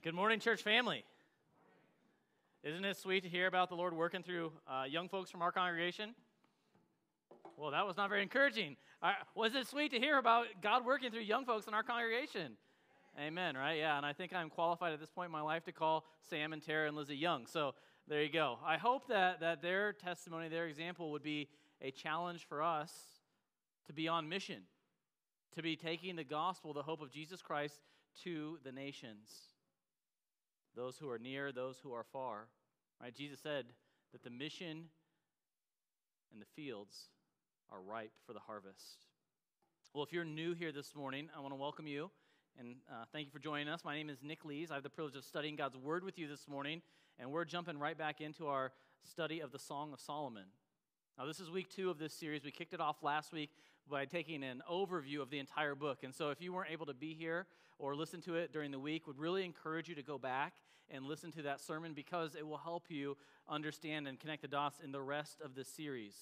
Good morning, church family. Isn't it sweet to hear about the Lord working through uh, young folks from our congregation? Well, that was not very encouraging. Was it sweet to hear about God working through young folks in our congregation? Amen, right? Yeah, and I think I'm qualified at this point in my life to call Sam and Tara and Lizzie young. So there you go. I hope that, that their testimony, their example would be a challenge for us to be on mission, to be taking the gospel, the hope of Jesus Christ to the nations those who are near, those who are far. Right? Jesus said that the mission and the fields are ripe for the harvest. Well, if you're new here this morning, I want to welcome you and uh, thank you for joining us. My name is Nick Lees. I have the privilege of studying God's Word with you this morning, and we're jumping right back into our study of the Song of Solomon. Now, this is week two of this series. We kicked it off last week by taking an overview of the entire book. And so, if you weren't able to be here or listen to it during the week, would really encourage you to go back and listen to that sermon because it will help you understand and connect the dots in the rest of this series.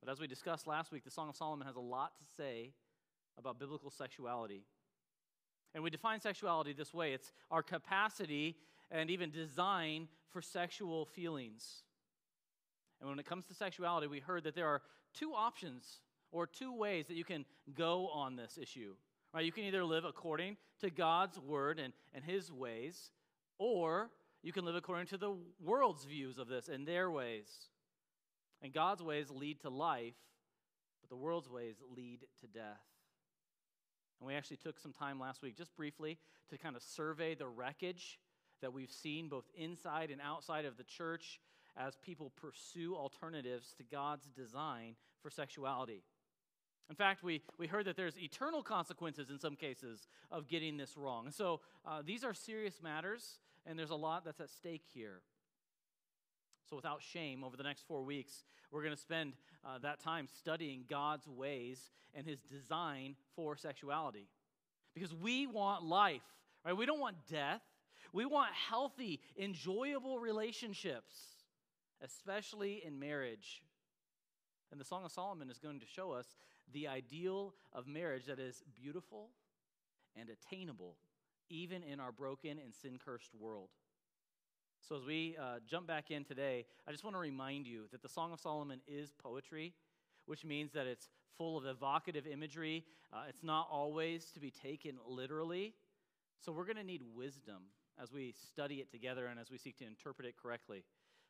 But as we discussed last week, the Song of Solomon has a lot to say about biblical sexuality. And we define sexuality this way it's our capacity and even design for sexual feelings. And when it comes to sexuality, we heard that there are two options or two ways that you can go on this issue. Right? You can either live according to God's word and, and his ways, or you can live according to the world's views of this and their ways. And God's ways lead to life, but the world's ways lead to death. And we actually took some time last week, just briefly, to kind of survey the wreckage that we've seen both inside and outside of the church as people pursue alternatives to God's design for sexuality. In fact, we, we heard that there's eternal consequences in some cases of getting this wrong. So uh, these are serious matters, and there's a lot that's at stake here. So, without shame, over the next four weeks, we're going to spend uh, that time studying God's ways and His design for sexuality. Because we want life, right? We don't want death. We want healthy, enjoyable relationships, especially in marriage. And the Song of Solomon is going to show us the ideal of marriage that is beautiful and attainable, even in our broken and sin cursed world. So, as we uh, jump back in today, I just want to remind you that the Song of Solomon is poetry, which means that it's full of evocative imagery. Uh, it's not always to be taken literally. So, we're going to need wisdom as we study it together and as we seek to interpret it correctly.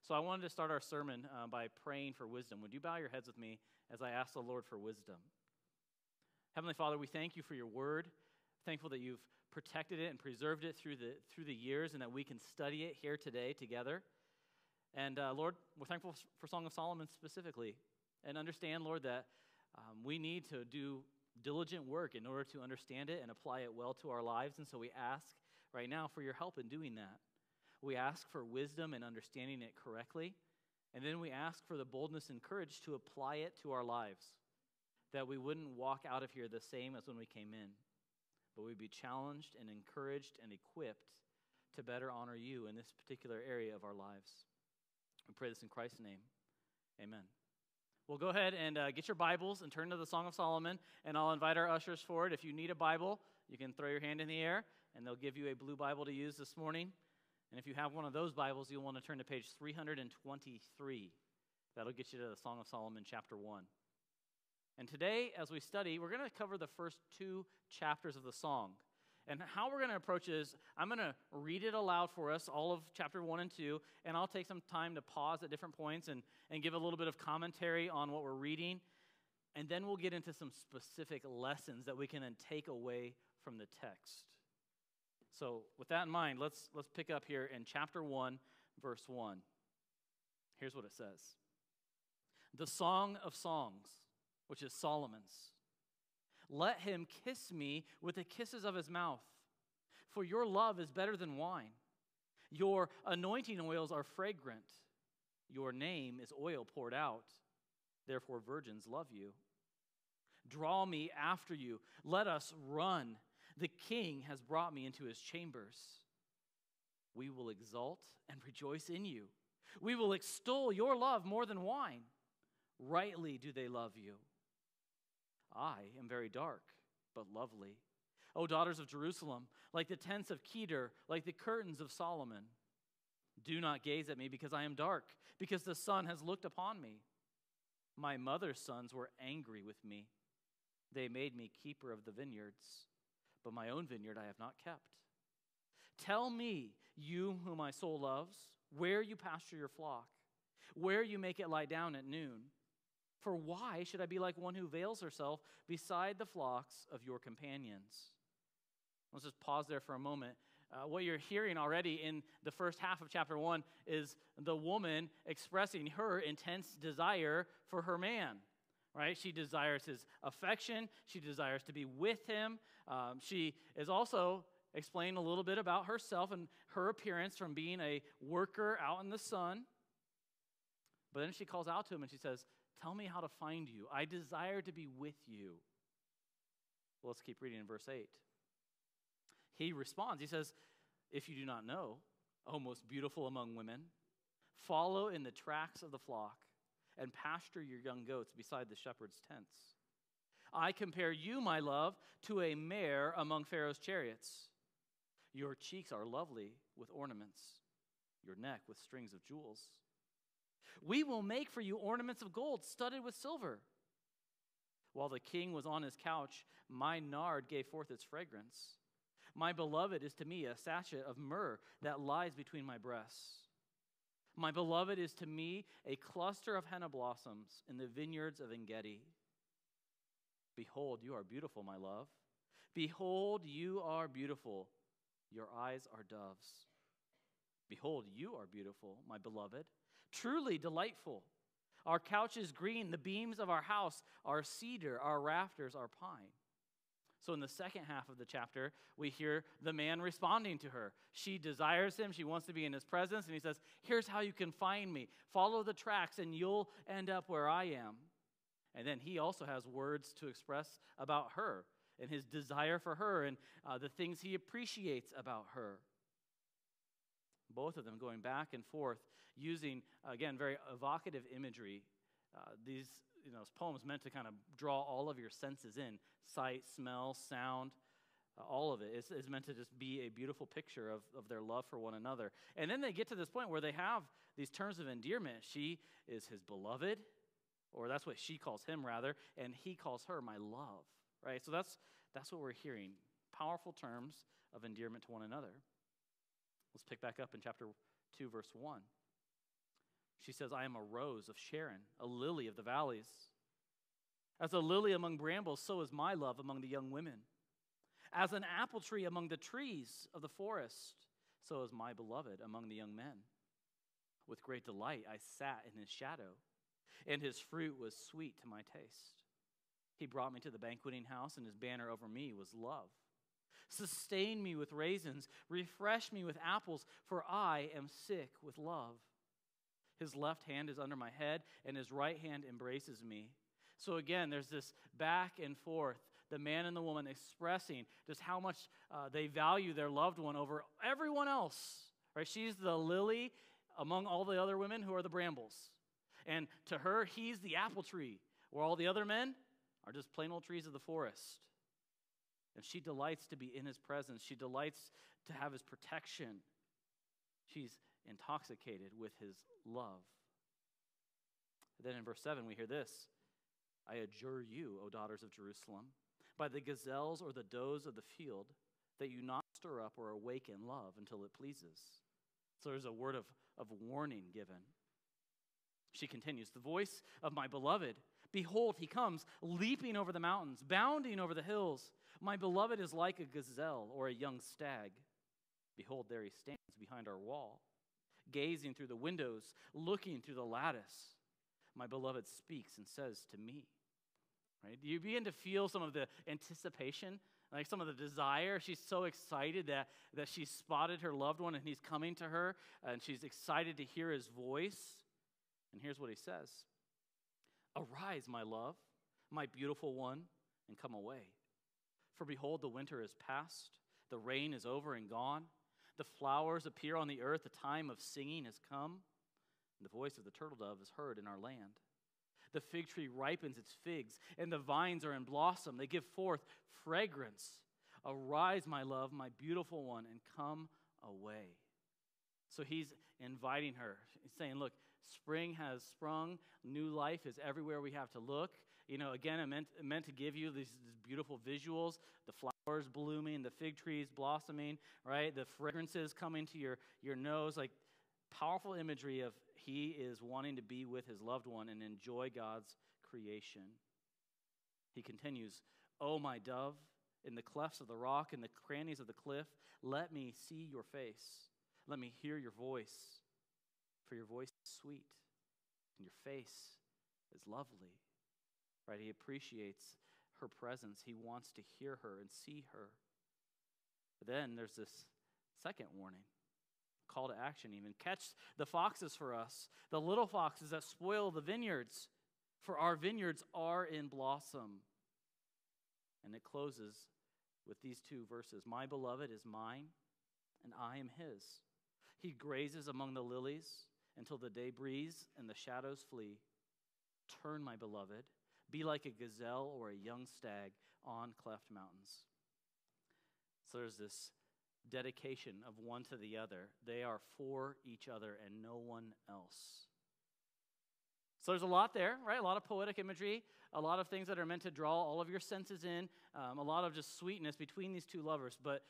So, I wanted to start our sermon uh, by praying for wisdom. Would you bow your heads with me as I ask the Lord for wisdom? Heavenly Father, we thank you for your word. Thankful that you've protected it and preserved it through the, through the years and that we can study it here today together. And uh, Lord, we're thankful for Song of Solomon specifically. And understand, Lord, that um, we need to do diligent work in order to understand it and apply it well to our lives. And so we ask right now for your help in doing that. We ask for wisdom and understanding it correctly. And then we ask for the boldness and courage to apply it to our lives, that we wouldn't walk out of here the same as when we came in but we'd be challenged and encouraged and equipped to better honor you in this particular area of our lives. We pray this in Christ's name. Amen. Well, go ahead and uh, get your Bibles and turn to the Song of Solomon, and I'll invite our ushers forward. If you need a Bible, you can throw your hand in the air, and they'll give you a blue Bible to use this morning. And if you have one of those Bibles, you'll want to turn to page 323. That'll get you to the Song of Solomon, chapter 1. And today, as we study, we're going to cover the first two chapters of the song. And how we're going to approach is I'm going to read it aloud for us, all of chapter one and two, and I'll take some time to pause at different points and, and give a little bit of commentary on what we're reading. And then we'll get into some specific lessons that we can then take away from the text. So, with that in mind, let's, let's pick up here in chapter 1, verse 1. Here's what it says The Song of Songs which is Solomon's. Let him kiss me with the kisses of his mouth, for your love is better than wine. Your anointing oils are fragrant. Your name is oil poured out. Therefore, virgins love you. Draw me after you. Let us run. The king has brought me into his chambers. We will exult and rejoice in you. We will extol your love more than wine. Rightly do they love you. I am very dark, but lovely. O daughters of Jerusalem, like the tents of Kedar, like the curtains of Solomon. Do not gaze at me because I am dark, because the sun has looked upon me. My mother's sons were angry with me. They made me keeper of the vineyards, but my own vineyard I have not kept. Tell me, you whom my soul loves, where you pasture your flock, where you make it lie down at noon. For why should I be like one who veils herself beside the flocks of your companions? Let's just pause there for a moment. Uh, what you're hearing already in the first half of chapter one is the woman expressing her intense desire for her man. Right? She desires his affection. She desires to be with him. Um, she is also explaining a little bit about herself and her appearance from being a worker out in the sun. But then she calls out to him and she says, Tell me how to find you. I desire to be with you. Well, let's keep reading in verse 8 he responds. He says, If you do not know, O most beautiful among women, follow in the tracks of the flock and pasture your young goats beside the shepherd's tents. I compare you, my love, to a mare among Pharaoh's chariots. Your cheeks are lovely with ornaments, your neck with strings of jewels. We will make for you ornaments of gold studded with silver. While the king was on his couch, my nard gave forth its fragrance. My beloved is to me a sachet of myrrh that lies between my breasts. My beloved is to me a cluster of henna blossoms in the vineyards of Engedi. Behold, you are beautiful, my love. Behold, you are beautiful. Your eyes are doves. Behold, you are beautiful, my beloved. Truly delightful. Our couch is green. The beams of our house are cedar. Our rafters are pine. So, in the second half of the chapter, we hear the man responding to her. She desires him, she wants to be in his presence, and he says, Here's how you can find me. Follow the tracks, and you'll end up where I am. And then he also has words to express about her and his desire for her and uh, the things he appreciates about her. Both of them going back and forth using, again, very evocative imagery. Uh, these you know, poems meant to kind of draw all of your senses in sight, smell, sound, uh, all of it. is, is meant to just be a beautiful picture of, of their love for one another. And then they get to this point where they have these terms of endearment. She is his beloved, or that's what she calls him, rather, and he calls her my love, right? So that's, that's what we're hearing powerful terms of endearment to one another. Let's pick back up in chapter 2, verse 1. She says, I am a rose of Sharon, a lily of the valleys. As a lily among brambles, so is my love among the young women. As an apple tree among the trees of the forest, so is my beloved among the young men. With great delight I sat in his shadow, and his fruit was sweet to my taste. He brought me to the banqueting house, and his banner over me was love. Sustain me with raisins, refresh me with apples, for I am sick with love. His left hand is under my head, and his right hand embraces me. So again, there's this back and forth. The man and the woman expressing just how much uh, they value their loved one over everyone else. Right? She's the lily among all the other women who are the brambles. And to her, he's the apple tree, where all the other men are just plain old trees of the forest. And she delights to be in his presence. She delights to have his protection. She's intoxicated with his love. Then in verse 7, we hear this I adjure you, O daughters of Jerusalem, by the gazelles or the does of the field, that you not stir up or awaken love until it pleases. So there's a word of, of warning given. She continues The voice of my beloved, behold, he comes, leaping over the mountains, bounding over the hills. My beloved is like a gazelle or a young stag. Behold, there he stands behind our wall gazing through the windows, looking through the lattice. My beloved speaks and says to me, right? You begin to feel some of the anticipation, like some of the desire? She's so excited that, that she spotted her loved one and he's coming to her, and she's excited to hear his voice. And here's what he says Arise, my love, my beautiful one, and come away. For behold, the winter is past, the rain is over and gone the flowers appear on the earth, the time of singing has come. And the voice of the turtle dove is heard in our land. The fig tree ripens its figs, and the vines are in blossom. They give forth fragrance. Arise, my love, my beautiful one, and come away. So he's inviting her. He's saying, Look, spring has sprung, new life is everywhere we have to look. You know, again, I meant, meant to give you these, these beautiful visuals the flowers blooming, the fig trees blossoming, right? The fragrances coming to your, your nose. Like powerful imagery of he is wanting to be with his loved one and enjoy God's creation. He continues, Oh, my dove, in the clefts of the rock, in the crannies of the cliff, let me see your face. Let me hear your voice. For your voice is sweet, and your face is lovely. Right? He appreciates her presence. He wants to hear her and see her. But then there's this second warning call to action, even. Catch the foxes for us, the little foxes that spoil the vineyards, for our vineyards are in blossom. And it closes with these two verses My beloved is mine, and I am his. He grazes among the lilies until the day breeze and the shadows flee. Turn, my beloved, be like a gazelle or a young stag on cleft mountains. So there's this dedication of one to the other. They are for each other and no one else. So there's a lot there, right? A lot of poetic imagery, a lot of things that are meant to draw all of your senses in, um, a lot of just sweetness between these two lovers. But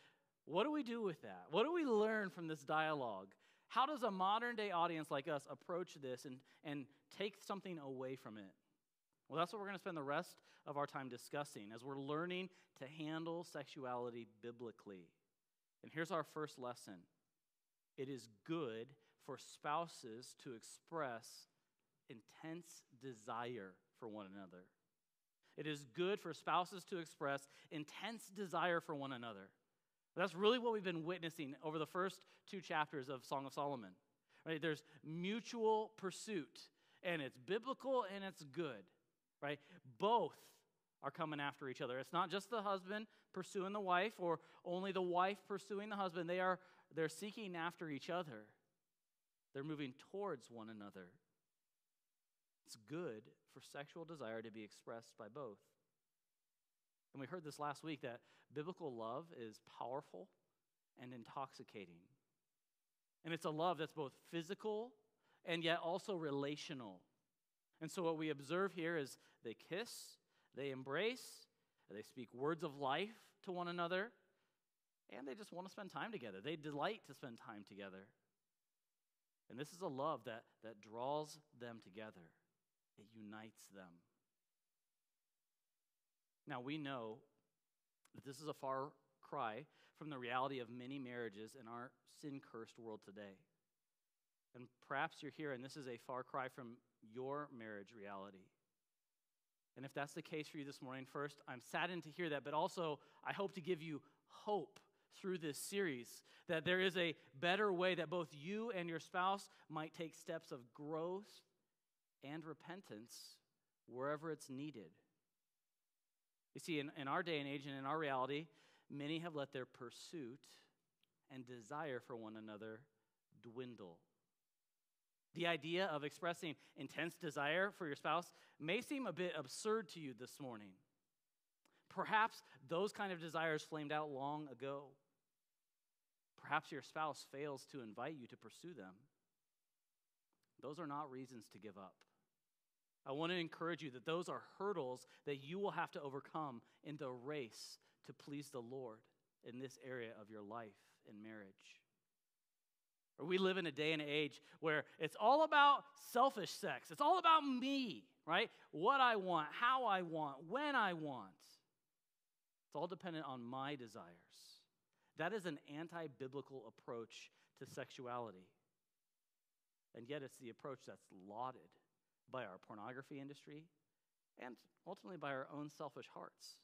what do we do with that? What do we learn from this dialogue? How does a modern day audience like us approach this and, and take something away from it? Well, that's what we're going to spend the rest of our time discussing as we're learning to handle sexuality biblically. And here's our first lesson it is good for spouses to express intense desire for one another. It is good for spouses to express intense desire for one another. That's really what we've been witnessing over the first two chapters of Song of Solomon. Right? There's mutual pursuit, and it's biblical and it's good. Right? Both are coming after each other. It's not just the husband pursuing the wife or only the wife pursuing the husband. They are they're seeking after each other. They're moving towards one another. It's good for sexual desire to be expressed by both. And we heard this last week that biblical love is powerful and intoxicating. And it's a love that's both physical and yet also relational. And so, what we observe here is they kiss, they embrace, they speak words of life to one another, and they just want to spend time together. They delight to spend time together. And this is a love that, that draws them together it unites them. Now, we know that this is a far cry from the reality of many marriages in our sin cursed world today. And perhaps you're here and this is a far cry from your marriage reality. And if that's the case for you this morning, first, I'm saddened to hear that, but also I hope to give you hope through this series that there is a better way that both you and your spouse might take steps of growth and repentance wherever it's needed. You see, in, in our day and age and in our reality, many have let their pursuit and desire for one another dwindle. The idea of expressing intense desire for your spouse may seem a bit absurd to you this morning. Perhaps those kind of desires flamed out long ago. Perhaps your spouse fails to invite you to pursue them. Those are not reasons to give up. I want to encourage you that those are hurdles that you will have to overcome in the race to please the Lord in this area of your life in marriage. Or we live in a day and age where it's all about selfish sex. It's all about me, right? What I want, how I want, when I want. It's all dependent on my desires. That is an anti biblical approach to sexuality. And yet, it's the approach that's lauded by our pornography industry, and ultimately by our own selfish hearts.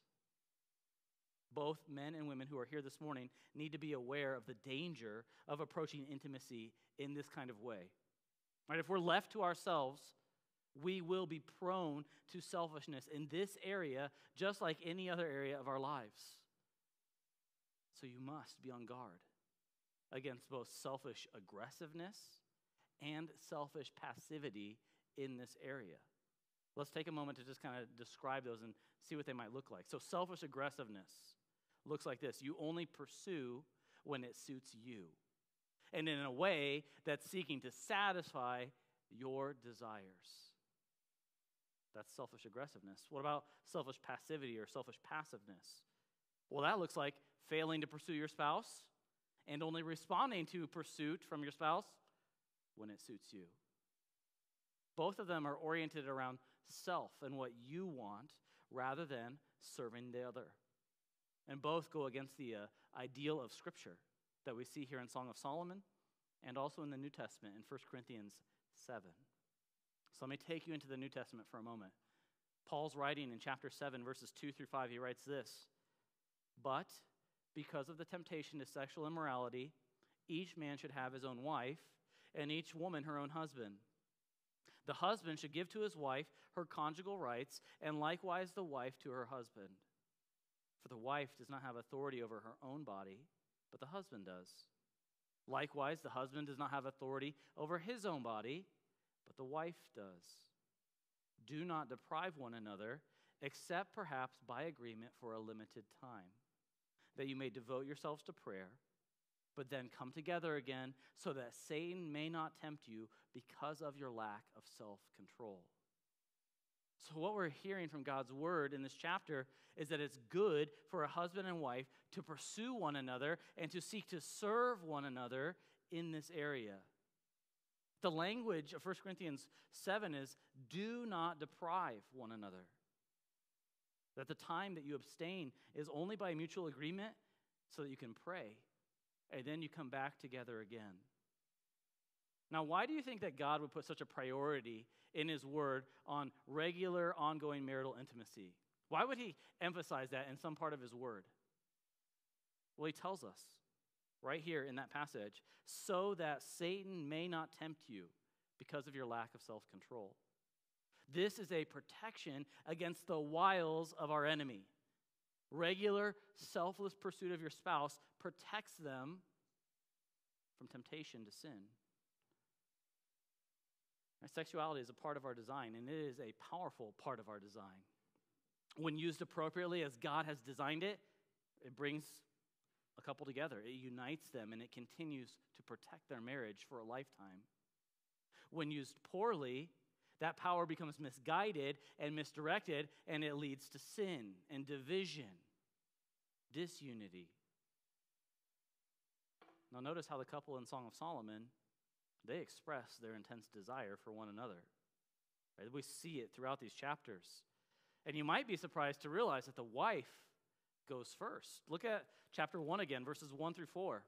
Both men and women who are here this morning need to be aware of the danger of approaching intimacy in this kind of way. Right? If we're left to ourselves, we will be prone to selfishness in this area, just like any other area of our lives. So you must be on guard against both selfish aggressiveness and selfish passivity in this area. Let's take a moment to just kind of describe those and see what they might look like. So, selfish aggressiveness. Looks like this you only pursue when it suits you, and in a way that's seeking to satisfy your desires. That's selfish aggressiveness. What about selfish passivity or selfish passiveness? Well, that looks like failing to pursue your spouse and only responding to pursuit from your spouse when it suits you. Both of them are oriented around self and what you want rather than serving the other. And both go against the uh, ideal of Scripture that we see here in Song of Solomon and also in the New Testament in 1 Corinthians 7. So let me take you into the New Testament for a moment. Paul's writing in chapter 7, verses 2 through 5, he writes this But because of the temptation to sexual immorality, each man should have his own wife, and each woman her own husband. The husband should give to his wife her conjugal rights, and likewise the wife to her husband. For the wife does not have authority over her own body, but the husband does. Likewise, the husband does not have authority over his own body, but the wife does. Do not deprive one another, except perhaps by agreement for a limited time, that you may devote yourselves to prayer, but then come together again so that Satan may not tempt you because of your lack of self control. So, what we're hearing from God's word in this chapter is that it's good for a husband and wife to pursue one another and to seek to serve one another in this area. The language of 1 Corinthians 7 is do not deprive one another. That the time that you abstain is only by mutual agreement so that you can pray, and then you come back together again. Now, why do you think that God would put such a priority in His Word on regular, ongoing marital intimacy? Why would He emphasize that in some part of His Word? Well, He tells us right here in that passage so that Satan may not tempt you because of your lack of self control. This is a protection against the wiles of our enemy. Regular, selfless pursuit of your spouse protects them from temptation to sin. Sexuality is a part of our design, and it is a powerful part of our design. When used appropriately as God has designed it, it brings a couple together. It unites them and it continues to protect their marriage for a lifetime. When used poorly, that power becomes misguided and misdirected, and it leads to sin and division, disunity. Now, notice how the couple in Song of Solomon they express their intense desire for one another. Right? We see it throughout these chapters. And you might be surprised to realize that the wife goes first. Look at chapter 1 again, verses 1 through 4.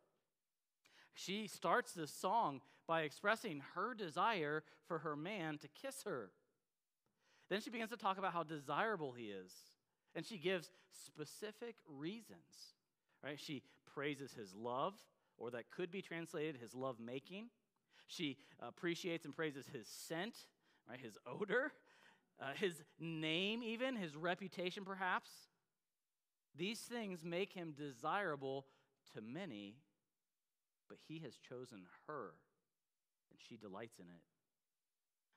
She starts this song by expressing her desire for her man to kiss her. Then she begins to talk about how desirable he is. And she gives specific reasons. Right? She praises his love, or that could be translated his love making. She appreciates and praises his scent, right? His odor, uh, his name, even, his reputation, perhaps. These things make him desirable to many, but he has chosen her, and she delights in it.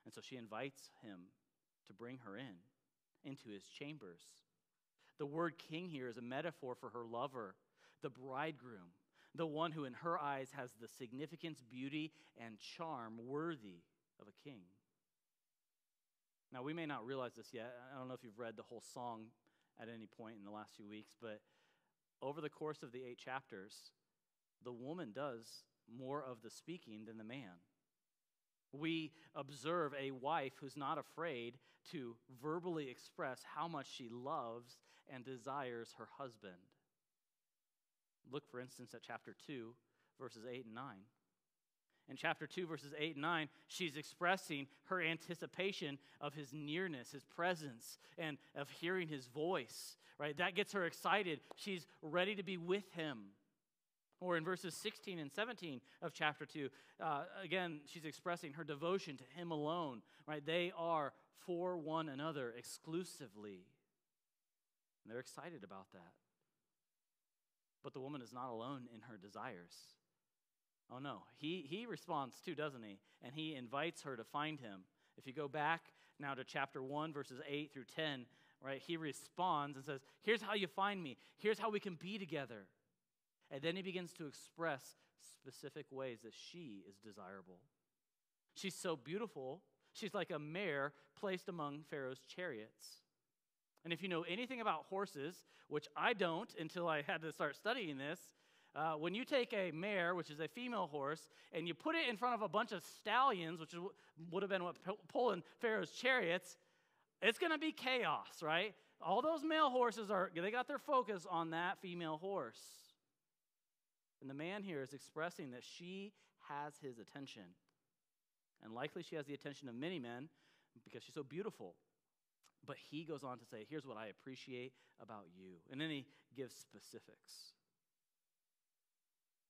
And so she invites him to bring her in, into his chambers. The word king here is a metaphor for her lover, the bridegroom, the one who in her eyes has the significance, beauty, and charm worthy of a king. Now, we may not realize this yet. I don't know if you've read the whole song at any point in the last few weeks, but over the course of the eight chapters, the woman does more of the speaking than the man. We observe a wife who's not afraid to verbally express how much she loves and desires her husband. Look, for instance, at chapter 2, verses 8 and 9. In chapter 2, verses 8 and 9, she's expressing her anticipation of his nearness, his presence, and of hearing his voice, right? That gets her excited. She's ready to be with him. Or in verses 16 and 17 of chapter 2, uh, again, she's expressing her devotion to him alone, right? They are for one another exclusively. And they're excited about that. But the woman is not alone in her desires. Oh no, he, he responds too, doesn't he? And he invites her to find him. If you go back now to chapter 1, verses 8 through 10, right, he responds and says, Here's how you find me. Here's how we can be together. And then he begins to express specific ways that she is desirable. She's so beautiful, she's like a mare placed among Pharaoh's chariots. And if you know anything about horses, which I don't until I had to start studying this, uh, when you take a mare, which is a female horse, and you put it in front of a bunch of stallions, which would have been what pulling Pharaoh's chariots, it's going to be chaos, right? All those male horses are, they got their focus on that female horse. And the man here is expressing that she has his attention. And likely she has the attention of many men because she's so beautiful. But he goes on to say, Here's what I appreciate about you. And then he gives specifics.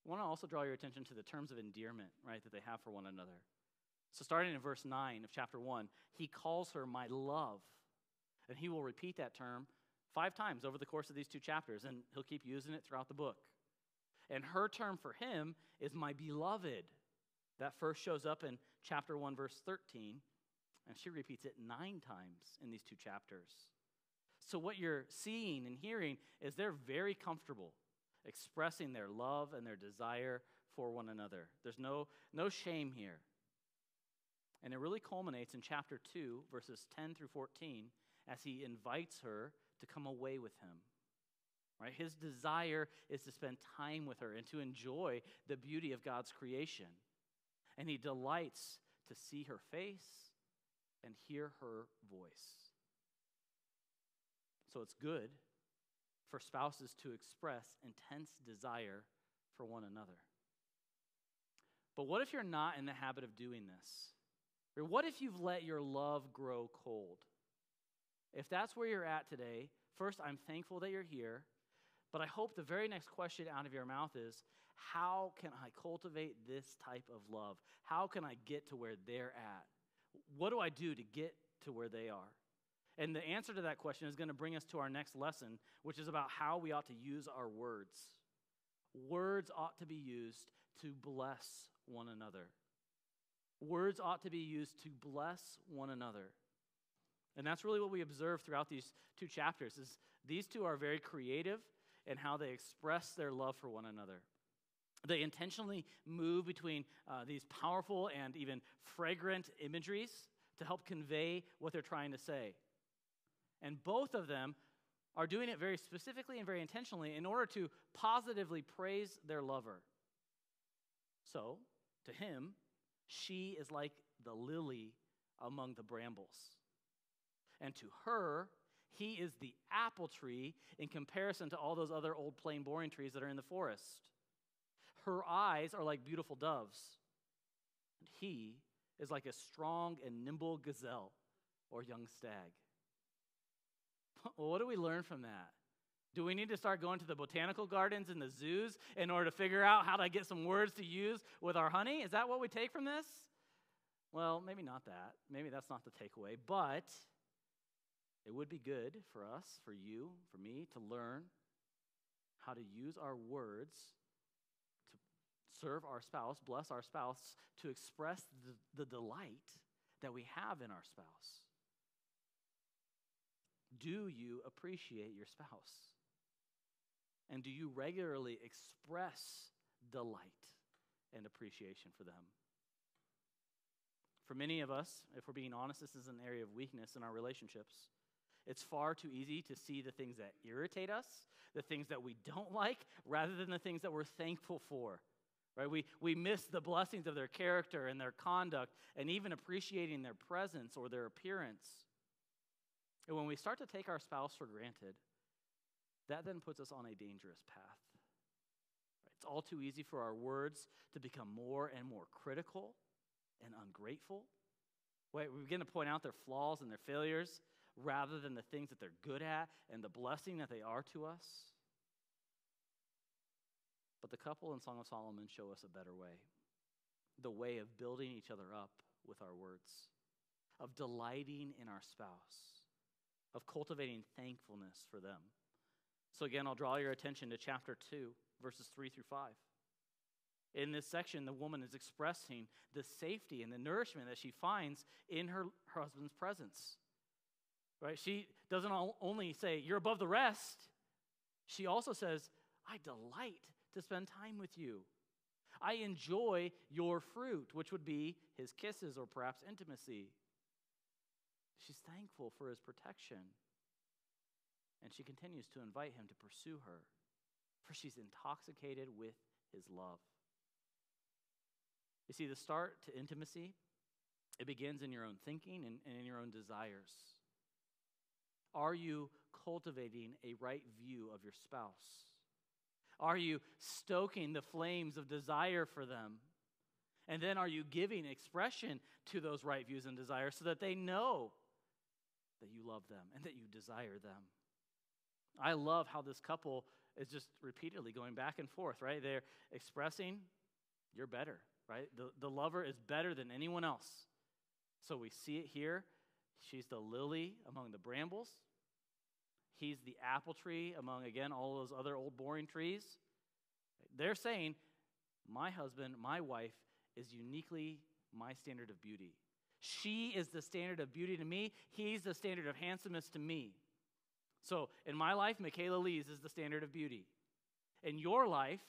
I want to also draw your attention to the terms of endearment, right, that they have for one another. So, starting in verse 9 of chapter 1, he calls her my love. And he will repeat that term five times over the course of these two chapters, and he'll keep using it throughout the book. And her term for him is my beloved. That first shows up in chapter 1, verse 13, and she repeats it nine times in these two chapters. So, what you're seeing and hearing is they're very comfortable expressing their love and their desire for one another. There's no, no shame here. And it really culminates in chapter 2, verses 10 through 14, as he invites her to come away with him. Right? His desire is to spend time with her and to enjoy the beauty of God's creation. And he delights to see her face and hear her voice. So it's good for spouses to express intense desire for one another. But what if you're not in the habit of doing this? Or what if you've let your love grow cold? If that's where you're at today, first, I'm thankful that you're here. But I hope the very next question out of your mouth is how can I cultivate this type of love? How can I get to where they're at? What do I do to get to where they are? And the answer to that question is going to bring us to our next lesson, which is about how we ought to use our words. Words ought to be used to bless one another. Words ought to be used to bless one another. And that's really what we observe throughout these two chapters is these two are very creative in how they express their love for one another. They intentionally move between uh, these powerful and even fragrant imageries to help convey what they're trying to say. And both of them are doing it very specifically and very intentionally in order to positively praise their lover. So, to him, she is like the lily among the brambles. And to her, he is the apple tree in comparison to all those other old, plain, boring trees that are in the forest. Her eyes are like beautiful doves, and he is like a strong and nimble gazelle or young stag. What do we learn from that? Do we need to start going to the botanical gardens and the zoos in order to figure out how to get some words to use with our honey? Is that what we take from this? Well, maybe not that. Maybe that's not the takeaway, but it would be good for us, for you, for me to learn how to use our words serve our spouse, bless our spouse, to express the, the delight that we have in our spouse. Do you appreciate your spouse? And do you regularly express delight and appreciation for them? For many of us, if we're being honest, this is an area of weakness in our relationships. It's far too easy to see the things that irritate us, the things that we don't like, rather than the things that we're thankful for. Right? We, we miss the blessings of their character and their conduct and even appreciating their presence or their appearance. And when we start to take our spouse for granted, that then puts us on a dangerous path. It's all too easy for our words to become more and more critical and ungrateful. Wait, we begin to point out their flaws and their failures rather than the things that they're good at and the blessing that they are to us. But the couple in Song of Solomon show us a better way the way of building each other up with our words, of delighting in our spouse of cultivating thankfulness for them. So, again, I'll draw your attention to chapter 2, verses 3 through 5. In this section, the woman is expressing the safety and the nourishment that she finds in her, her husband's presence. Right? She doesn't only say, You're above the rest. She also says, I delight to spend time with you. I enjoy your fruit, which would be his kisses or perhaps intimacy. She's thankful for his protection. And she continues to invite him to pursue her, for she's intoxicated with his love. You see, the start to intimacy, it begins in your own thinking and, and in your own desires. Are you cultivating a right view of your spouse? Are you stoking the flames of desire for them? And then are you giving expression to those right views and desires so that they know that you love them and that you desire them? I love how this couple is just repeatedly going back and forth, right? They're expressing, you're better, right? The, the lover is better than anyone else. So we see it here. She's the lily among the brambles. He's the apple tree among, again, all those other old boring trees. They're saying, my husband, my wife, is uniquely my standard of beauty. She is the standard of beauty to me. He's the standard of handsomeness to me. So in my life, Michaela Lees is the standard of beauty. In your life,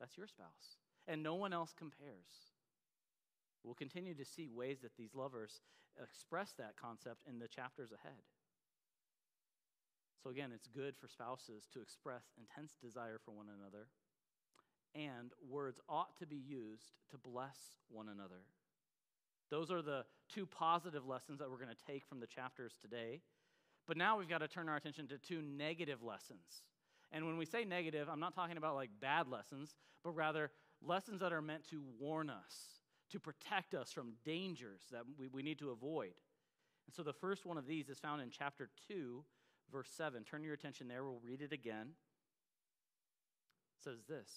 that's your spouse. And no one else compares. We'll continue to see ways that these lovers express that concept in the chapters ahead. So, again, it's good for spouses to express intense desire for one another, and words ought to be used to bless one another. Those are the two positive lessons that we're going to take from the chapters today. But now we've got to turn our attention to two negative lessons. And when we say negative, I'm not talking about like bad lessons, but rather lessons that are meant to warn us, to protect us from dangers that we, we need to avoid. And so the first one of these is found in chapter 2, verse 7. Turn your attention there, we'll read it again. It says this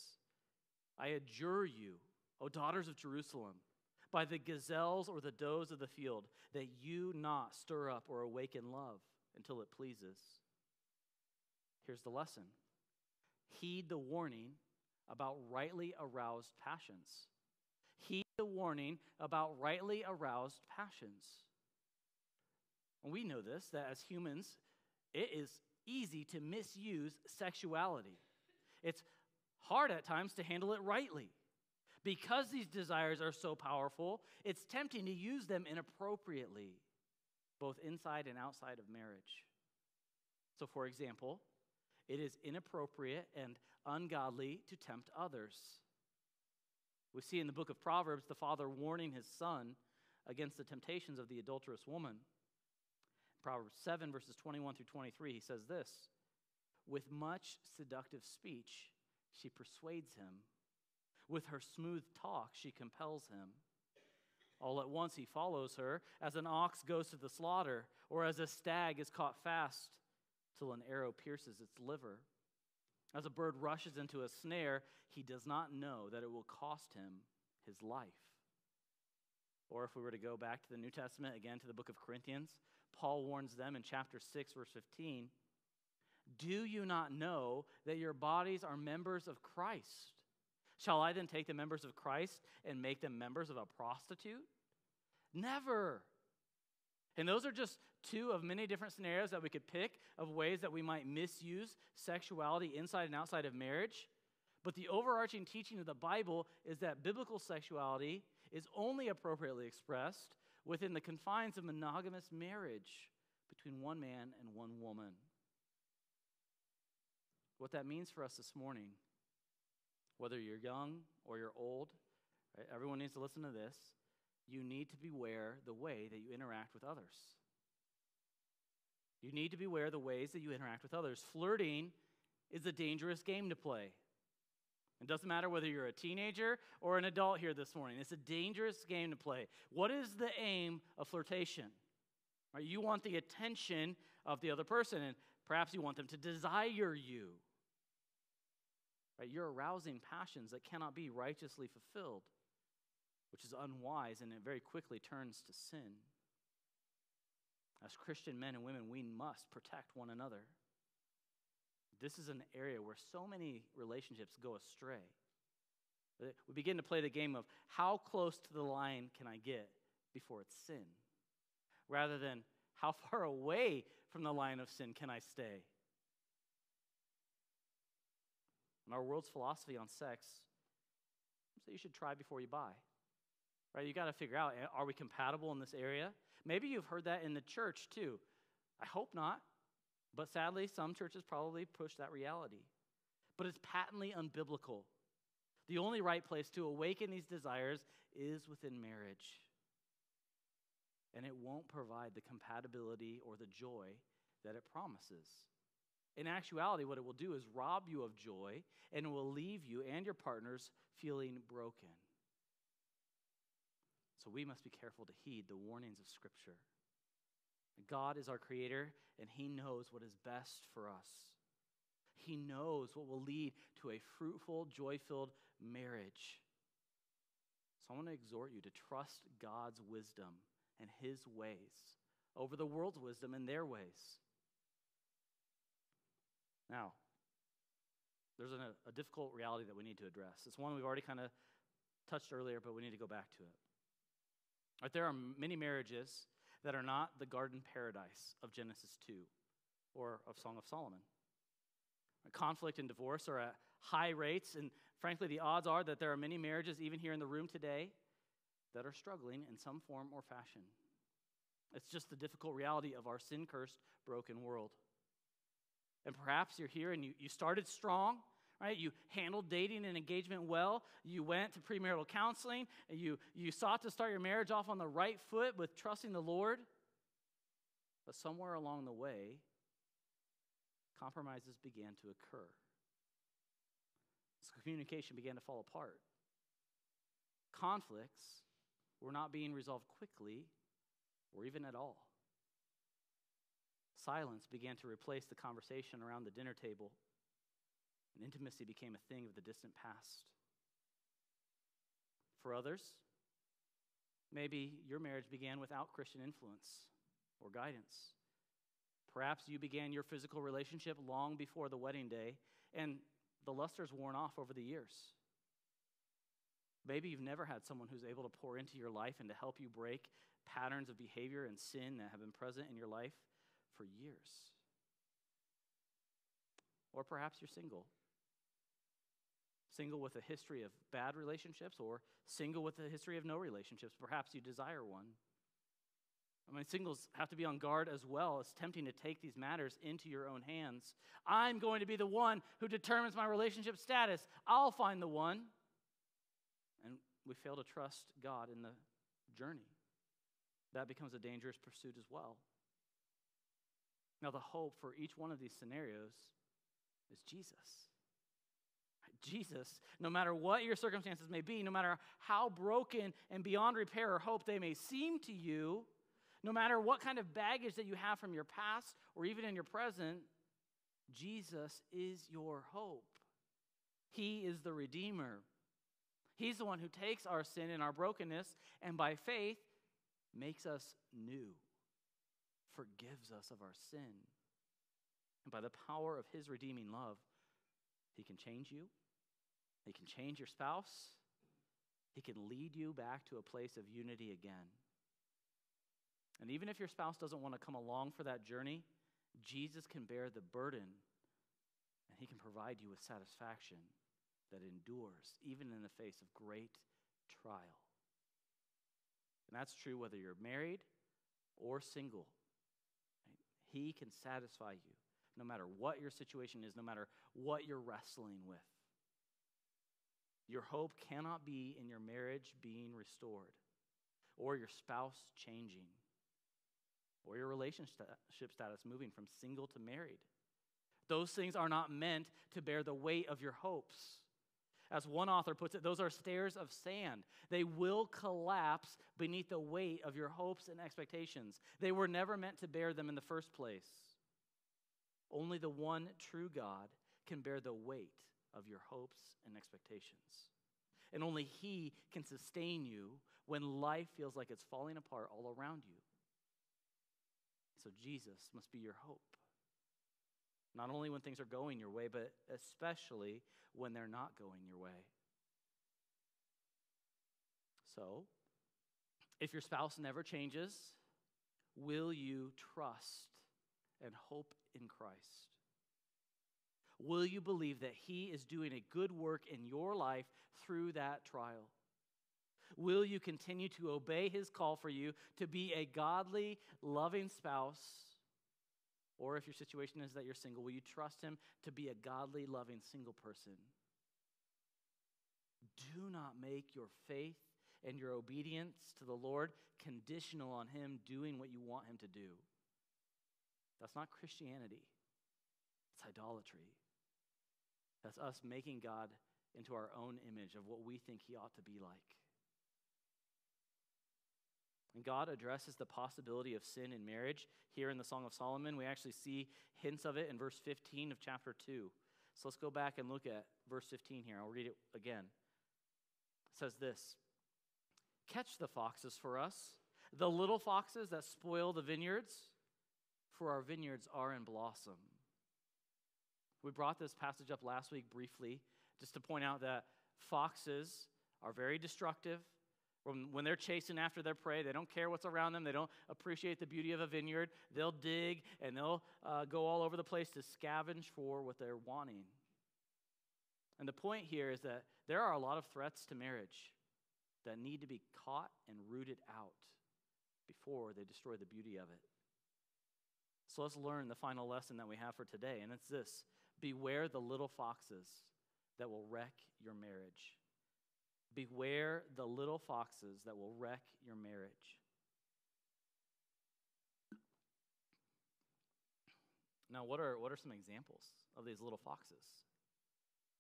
I adjure you, O daughters of Jerusalem, by the gazelles or the does of the field, that you not stir up or awaken love until it pleases. Here's the lesson heed the warning about rightly aroused passions. Heed the warning about rightly aroused passions. And we know this, that as humans, it is easy to misuse sexuality. It's hard at times to handle it rightly. Because these desires are so powerful, it's tempting to use them inappropriately both inside and outside of marriage. So, for example, it is inappropriate and ungodly to tempt others. We see in the book of Proverbs the father warning his son against the temptations of the adulterous woman. Proverbs 7, verses 21 through 23, he says this With much seductive speech, she persuades him. With her smooth talk, she compels him. All at once he follows her, as an ox goes to the slaughter, or as a stag is caught fast, till an arrow pierces its liver. As a bird rushes into a snare, he does not know that it will cost him his life. Or if we were to go back to the New Testament, again to the book of Corinthians, Paul warns them in chapter 6, verse 15 Do you not know that your bodies are members of Christ? Shall I then take the members of Christ and make them members of a prostitute? Never. And those are just two of many different scenarios that we could pick of ways that we might misuse sexuality inside and outside of marriage. But the overarching teaching of the Bible is that biblical sexuality is only appropriately expressed within the confines of monogamous marriage between one man and one woman. What that means for us this morning, whether you're young or you're old, right, everyone needs to listen to this you need to beware the way that you interact with others. You need to beware the ways that you interact with others. Flirting is a dangerous game to play. It doesn't matter whether you're a teenager or an adult here this morning. It's a dangerous game to play. What is the aim of flirtation? Right, you want the attention of the other person, and perhaps you want them to desire you. Right, you're arousing passions that cannot be righteously fulfilled which is unwise and it very quickly turns to sin. As Christian men and women, we must protect one another. This is an area where so many relationships go astray. Uh, we begin to play the game of how close to the line can I get before it's sin, rather than How far away from the line of sin can I stay? And our world's philosophy on sex so you should try before you buy. Right? You got to figure out eh, are we compatible in this area? Maybe you've heard that in the church too. I hope not. But sadly, some churches probably push that reality. But it's patently unbiblical. The only right place to awaken these desires is within marriage. And it won't provide the compatibility or the joy that it promises. In actuality, what it will do is rob you of joy and it will leave you and your partners feeling broken. So we must be careful to heed the warnings of Scripture. God is our creator, and He knows what is best for us. He knows what will lead to a fruitful, joy filled marriage. So I want to exhort you to trust God's wisdom and His ways over the world's wisdom and their ways. Now, there's a, a difficult reality that we need to address. It's one we've already kind of touched earlier, but we need to go back to it. Right, there are many marriages that are not the garden paradise of Genesis 2 or of Song of Solomon. Conflict and divorce are at high rates, and frankly, the odds are that there are many marriages, even here in the room today, that are struggling in some form or fashion. It's just the difficult reality of our sin cursed, broken world. And perhaps you're here and you, you started strong, right? You handled dating and engagement well. You went to premarital counseling. And you, you sought to start your marriage off on the right foot with trusting the Lord. But somewhere along the way, compromises began to occur. So communication began to fall apart. Conflicts were not being resolved quickly or even at all. Silence began to replace the conversation around the dinner table, and intimacy became a thing of the distant past. For others, maybe your marriage began without Christian influence or guidance. Perhaps you began your physical relationship long before the wedding day, and the luster's worn off over the years. Maybe you've never had someone who's able to pour into your life and to help you break patterns of behavior and sin that have been present in your life for years. Or perhaps you're single. Single with a history of bad relationships, or single with a history of no relationships. Perhaps you desire one. I mean, singles have to be on guard as well. It's tempting to take these matters into your own hands. I'm going to be the one who determines my relationship status. I'll find the one. And we fail to trust God in the journey. That becomes a dangerous pursuit as well. Now, the hope for each one of these scenarios is Jesus. Jesus, no matter what your circumstances may be, no matter how broken and beyond repair or hope they may seem to you, no matter what kind of baggage that you have from your past or even in your present, Jesus is your hope. He is the Redeemer. He's the one who takes our sin and our brokenness and by faith makes us new forgives us of our sin. And by the power of his redeeming love, he can change you, he can change your spouse, he can lead you back to a place of unity again. And even if your spouse doesn't want to come along for that journey, Jesus can bear the burden and he can provide you with satisfaction that endures even in the face of great trial. And that's true whether you're married or single. He can satisfy you no matter what your situation is, no matter what you're wrestling with. Your hope cannot be in your marriage being restored, or your spouse changing, or your relationship status moving from single to married. Those things are not meant to bear the weight of your hopes. As one author puts it, those are stairs of sand. They will collapse beneath the weight of your hopes and expectations. They were never meant to bear them in the first place. Only the one true God can bear the weight of your hopes and expectations. And only He can sustain you when life feels like it's falling apart all around you. So Jesus must be your hope. Not only when things are going your way, but especially when they're not going your way. So, if your spouse never changes, will you trust and hope in Christ? Will you believe that He is doing a good work in your life through that trial? Will you continue to obey His call for you to be a godly, loving spouse? Or if your situation is that you're single, will you trust Him to be a godly, loving single person? Do not make your faith and your obedience to the Lord conditional on Him doing what you want Him to do. That's not Christianity, it's idolatry. That's us making God into our own image of what we think He ought to be like. And God addresses the possibility of sin in marriage here in the Song of Solomon. We actually see hints of it in verse 15 of chapter 2. So let's go back and look at verse 15 here. I'll read it again. It says this Catch the foxes for us, the little foxes that spoil the vineyards, for our vineyards are in blossom. We brought this passage up last week briefly, just to point out that foxes are very destructive. When, they're chasing after their prey, they don't care what's around them. They don't appreciate the beauty of a vineyard. They'll dig and they'll uh, go all over the place to scavenge for what they're wanting. And the point here is that there are a lot of threats to marriage that need to be caught and rooted out before they destroy the beauty of it. So let's learn the final lesson that we have for today, and it's this Beware the little foxes that will wreck your marriage. Beware the little foxes that will wreck your marriage. Now, what are, what are some examples of these little foxes?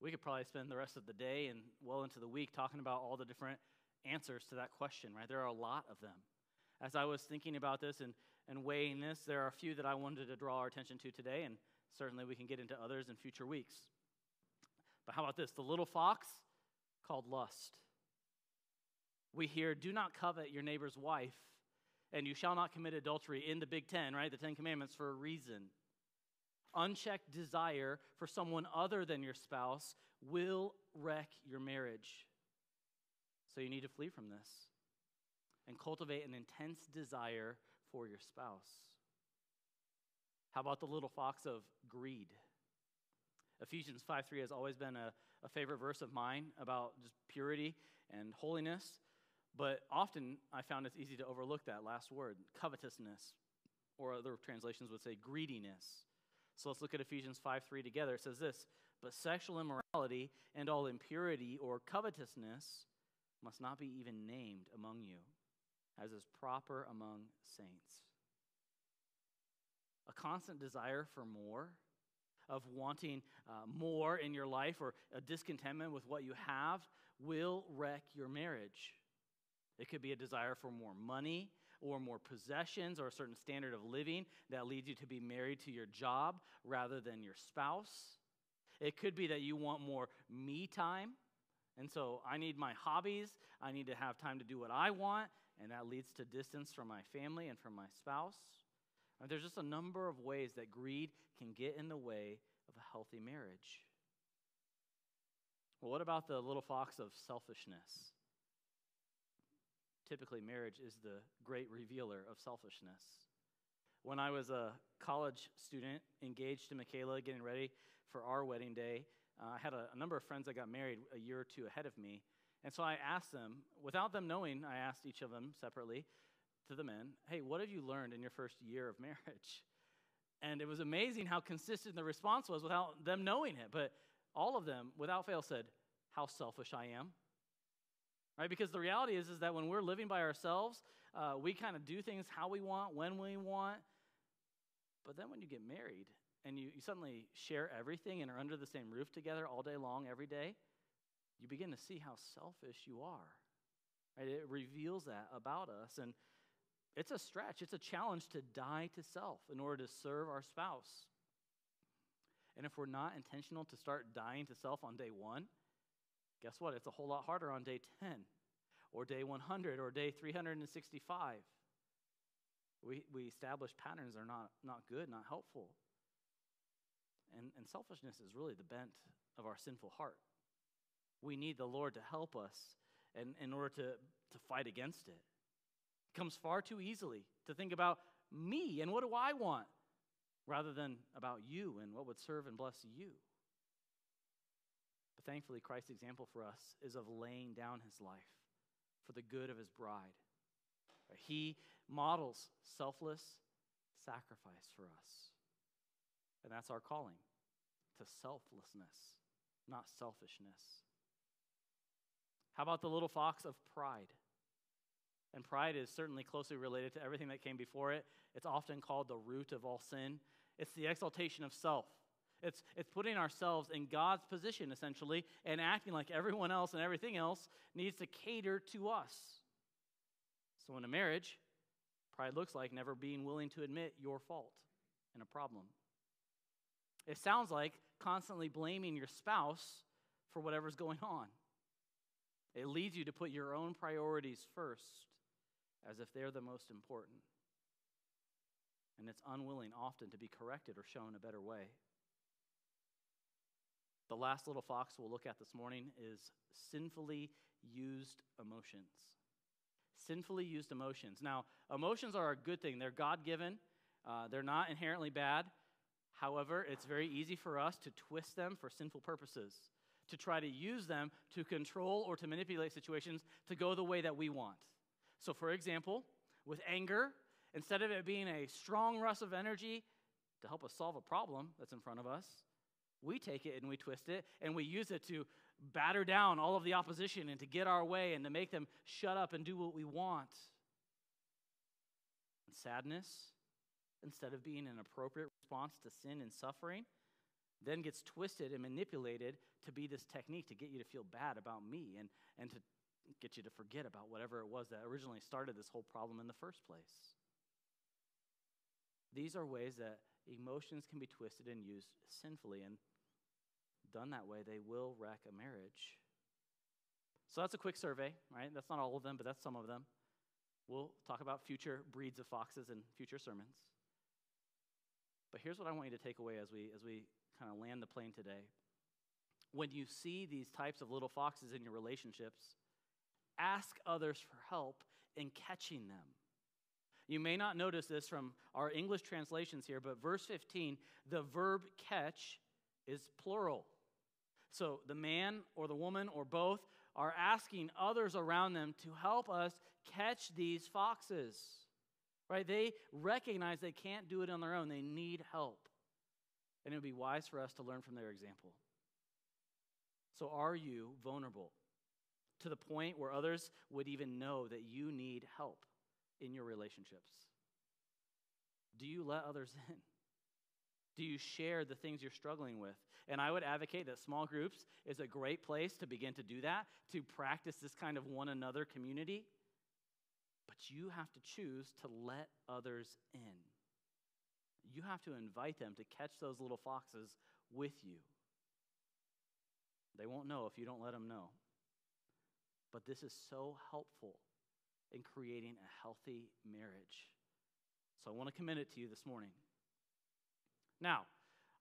We could probably spend the rest of the day and well into the week talking about all the different answers to that question, right? There are a lot of them. As I was thinking about this and, and weighing this, there are a few that I wanted to draw our attention to today, and certainly we can get into others in future weeks. But how about this? The little fox called lust. We hear, do not covet your neighbor's wife, and you shall not commit adultery in the Big Ten, right? The Ten Commandments for a reason. Unchecked desire for someone other than your spouse will wreck your marriage. So you need to flee from this and cultivate an intense desire for your spouse. How about the little fox of greed? Ephesians 5 3 has always been a, a favorite verse of mine about just purity and holiness, but often I found it's easy to overlook that last word, covetousness, or other translations would say greediness. So let's look at Ephesians 5 3 together. It says this But sexual immorality and all impurity or covetousness must not be even named among you, as is proper among saints. A constant desire for more, of wanting uh, more in your life, or a discontentment with what you have, will wreck your marriage. It could be a desire for more money or more possessions or a certain standard of living that leads you to be married to your job rather than your spouse. It could be that you want more me time and so I need my hobbies. I need to have time to do what I want, and that leads to distance from my family and from my spouse. There's just a number of ways that greed can get in the way of a healthy marriage. Well, what about the little fox of selfishness? Typically, marriage is the great revealer of selfishness. When I was a college student engaged to Michaela, getting ready for our wedding day, uh, I had a, a, number of friends that got married a year or two ahead of me. And so I asked them, without them knowing, I asked each of them separately to the men, hey, what have you learned in your first year of marriage? And it was amazing how consistent the response was without them knowing it. But all of them, without fail, said, how selfish I am. Right? Because the reality is, is that when we're living by ourselves, uh, we kind of do things how we want, when we want. But then when you get married, and you, you suddenly share everything and are under the same roof together all day long, every day, you begin to see how selfish you are. Right? It reveals that about us. And it's a stretch, it's a challenge to die to self in order to serve our spouse. And if we're not intentional to start dying to self on day one, guess what? It's a whole lot harder on day 10 or day 100 or day 365. We, we establish patterns that are not, not good, not helpful. And, and selfishness is really the bent of our sinful heart. We need the Lord to help us and in order to, to fight against it. It comes far too easily to think about me and what do I want rather than about you and what would serve and bless you. But thankfully, Christ's example for us is of laying down his life for the good of his bride. He models selfless sacrifice for us. And that's our calling to selflessness, not selfishness. How about the little fox of pride? And pride is certainly closely related to everything that came before it. It's often called the root of all sin. It's the exaltation of self. It's, it's putting ourselves in God's position, essentially, and acting like everyone else and everything else needs to cater to us. So, in a marriage, pride looks like never being willing to admit your fault in a problem. It sounds like constantly blaming your spouse for whatever's going on. It leads you to put your own priorities first as if they're the most important. And it's unwilling often to be corrected or shown a better way. The last little fox we'll look at this morning is sinfully used emotions. Sinfully used emotions. Now, emotions are a good thing, they're God given, uh, they're not inherently bad. However, it's very easy for us to twist them for sinful purposes, to try to use them to control or to manipulate situations to go the way that we want. So, for example, with anger, instead of it being a strong rush of energy to help us solve a problem that's in front of us, we take it and we twist it and we use it to batter down all of the opposition and to get our way and to make them shut up and do what we want. And sadness, instead of being an appropriate response to sin and suffering, then gets twisted and manipulated to be this technique to get you to feel bad about me and, and to get you to forget about whatever it was that originally started this whole problem in the first place. These are ways that emotions can be twisted and used sinfully, and done that way, they will wreck a marriage. So that's a quick survey, right? That's not all of them, but that's some of them. We'll talk about future breeds of foxes in future sermons. But here's what I want you to take away as we as we kind of land the plane today. When you see these types of little foxes in your relationships, ask others for help in catching them. You may not notice this from our English translations here, but verse 15, the verb catch is plural. So the man or the woman or both are asking others around them to help us catch these foxes. Right? They recognize they can't do it on their own. They need help. And it would be wise for us to learn from their example. So, are you vulnerable to the point where others would even know that you need help in your relationships? Do you let others in? Do you share the things you're struggling with? And I would advocate that small groups is a great place to begin to do that, to practice this kind of one another community. But you have to choose to let others in. You have to invite them to catch those little foxes with you. They won't know if you don't let them know. But this is so helpful in creating a healthy marriage. So I want to commit it to you this morning. Now,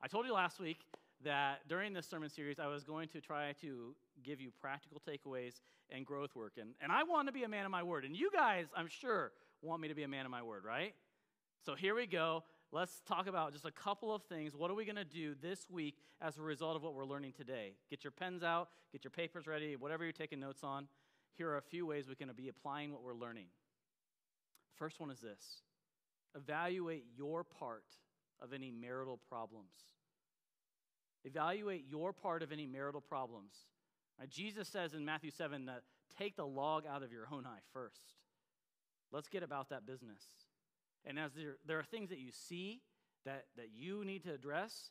I told you last week that during this sermon series, I was going to try to give you practical takeaways and growth work. And, and I want to be a man of my word. And you guys, I'm sure, want me to be a man of my word, right? So here we go. Let's talk about just a couple of things. What are we going to do this week as a result of what we're learning today? Get your pens out, get your papers ready, whatever you're taking notes on. Here are a few ways we can be applying what we're learning. First one is this evaluate your part of any marital problems. Evaluate your part of any marital problems. Now, Jesus says in Matthew 7 that take the log out of your own eye first. Let's get about that business. And as there, there are things that you see that, that you need to address,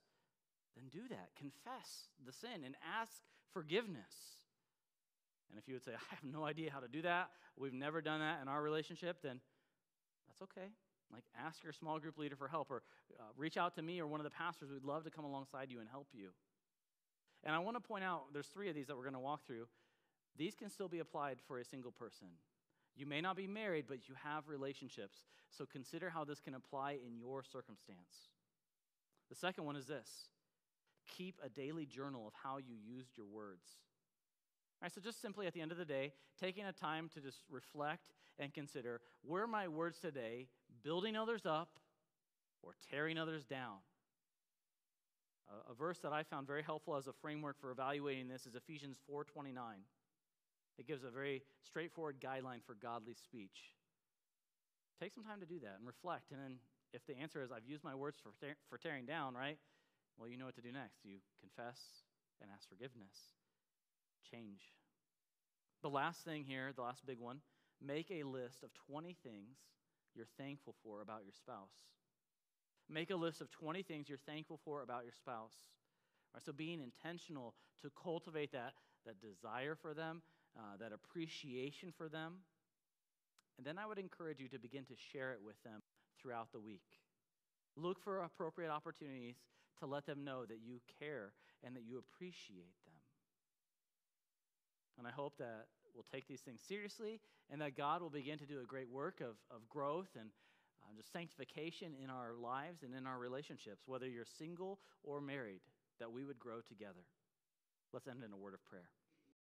then do that. Confess the sin and ask forgiveness. And if you would say, I have no idea how to do that, we've never done that in our relationship, then that's okay. Like, ask your small group leader for help or uh, reach out to me or one of the pastors. We'd love to come alongside you and help you. And I want to point out there's three of these that we're going to walk through. These can still be applied for a single person. You may not be married, but you have relationships. So consider how this can apply in your circumstance. The second one is this keep a daily journal of how you used your words. Right, so just simply at the end of the day, taking a time to just reflect and consider were my words today building others up or tearing others down. A, a verse that I found very helpful as a framework for evaluating this is Ephesians 4:29. It gives a very straightforward guideline for godly speech. Take some time to do that and reflect. And then, if the answer is, I've used my words for, for tearing down, right? Well, you know what to do next. You confess and ask forgiveness. Change. The last thing here, the last big one, make a list of 20 things you're thankful for about your spouse. Make a list of 20 things you're thankful for about your spouse. Right, so being intentional to cultivate that, that desire for them, uh, that appreciation for them. And then I would encourage you to begin to share it with them throughout the week. Look for appropriate opportunities to let them know that you care and that you appreciate them. And I hope that we'll take these things seriously and that God will begin to do a great work of, of growth and uh, just sanctification in our lives and in our relationships, whether you're single or married, that we would grow together. Let's end in a word of prayer.